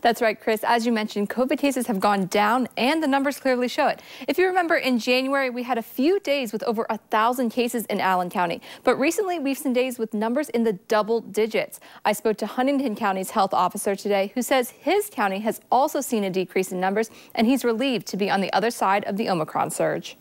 That's right, Chris. As you mentioned, COVID cases have gone down and the numbers clearly show it. If you remember, in January, we had a few days with over a thousand cases in Allen County. But recently, we've seen days with numbers in the double digits. I spoke to Huntington County's health officer today, who says his county has also seen a decrease in numbers, and he's relieved to be on the other side of the Omicron surge.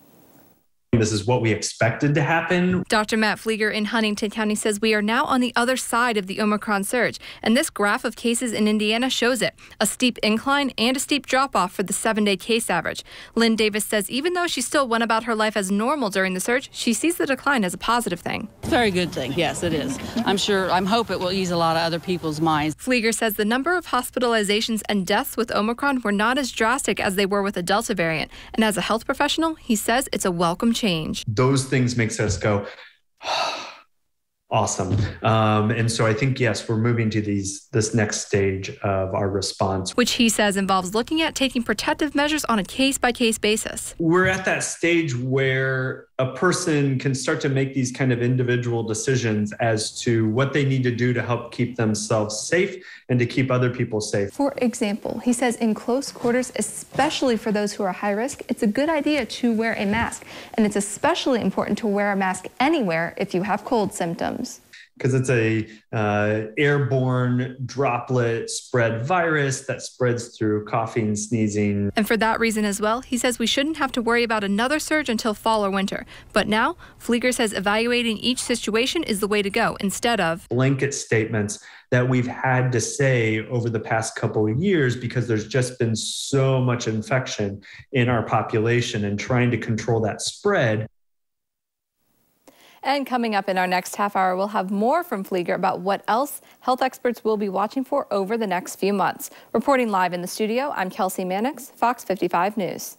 This is what we expected to happen. Dr. Matt Flieger in Huntington County says we are now on the other side of the Omicron surge, and this graph of cases in Indiana shows it a steep incline and a steep drop off for the seven day case average. Lynn Davis says even though she still went about her life as normal during the surge, she sees the decline as a positive thing. Very good thing, yes, it is. I'm sure, I'm hope it will ease a lot of other people's minds. Flieger says the number of hospitalizations and deaths with Omicron were not as drastic as they were with the Delta variant, and as a health professional, he says it's a welcome change change. Those things makes us go, awesome. Um, and so I think yes, we're moving to these this next stage of our response, which he says involves looking at taking protective measures on a case by case basis. We're at that stage where a person can start to make these kind of individual decisions as to what they need to do to help keep themselves safe and to keep other people safe. For example, he says in close quarters, especially for those who are high risk, it's a good idea to wear a mask. And it's especially important to wear a mask anywhere if you have cold symptoms because it's a uh, airborne droplet spread virus that spreads through coughing, sneezing. And for that reason as well, he says we shouldn't have to worry about another surge until fall or winter. But now, Flieger says evaluating each situation is the way to go instead of blanket statements that we've had to say over the past couple of years because there's just been so much infection in our population and trying to control that spread and coming up in our next half hour, we'll have more from Flieger about what else health experts will be watching for over the next few months. Reporting live in the studio, I'm Kelsey Mannix, Fox 55 News.